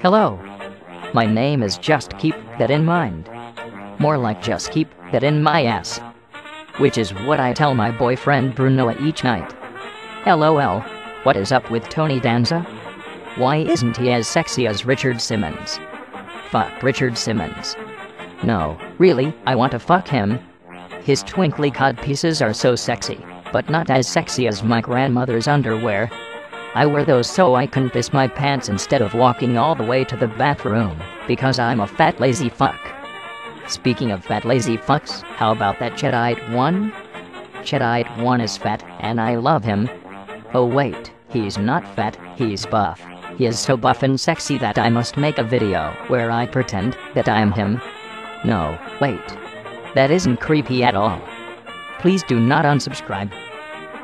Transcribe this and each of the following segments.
Hello. My name is Just Keep That in Mind. More like Just Keep That in My Ass. Which is what I tell my boyfriend Bruno each night. LOL. What is up with Tony Danza? Why isn't he as sexy as Richard Simmons? Fuck Richard Simmons. No, really, I want to fuck him. His twinkly cod pieces are so sexy, but not as sexy as my grandmother's underwear. I wear those so I can piss my pants instead of walking all the way to the bathroom, because I'm a fat lazy fuck. Speaking of fat lazy fucks, how about that Chadite one? Chadite one is fat, and I love him. Oh wait, he's not fat, he's buff. He is so buff and sexy that I must make a video where I pretend that I'm him. No, wait. That isn't creepy at all. Please do not unsubscribe.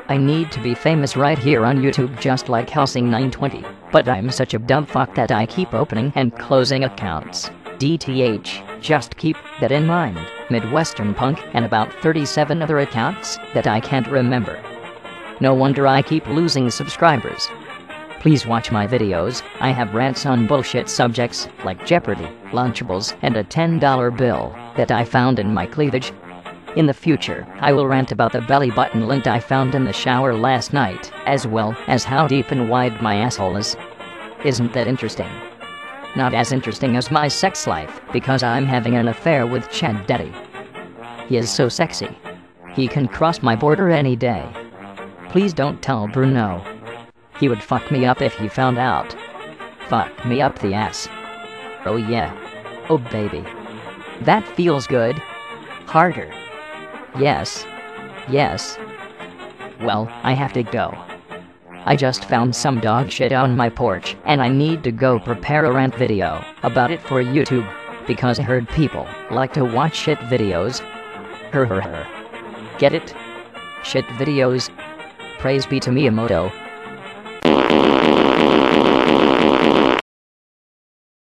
I need to be famous right here on YouTube just like Helsing920, but I'm such a dumb fuck that I keep opening and closing accounts. DTH, just keep that in mind. Midwestern Punk and about 37 other accounts that I can't remember. No wonder I keep losing subscribers. Please watch my videos, I have rants on bullshit subjects like Jeopardy, Lunchables, and a $10 bill that I found in my cleavage. In the future, I will rant about the belly button lint I found in the shower last night, as well as how deep and wide my asshole is. Isn't that interesting? Not as interesting as my sex life, because I'm having an affair with Chad Daddy. He is so sexy. He can cross my border any day. Please don't tell Bruno. He would fuck me up if he found out. Fuck me up the ass. Oh yeah. Oh baby. That feels good. Harder. Yes. Yes. Well, I have to go. I just found some dog shit on my porch, and I need to go prepare a rant video about it for YouTube, because I heard people like to watch shit videos. Her her her. Get it? Shit videos. Praise be to Miyamoto,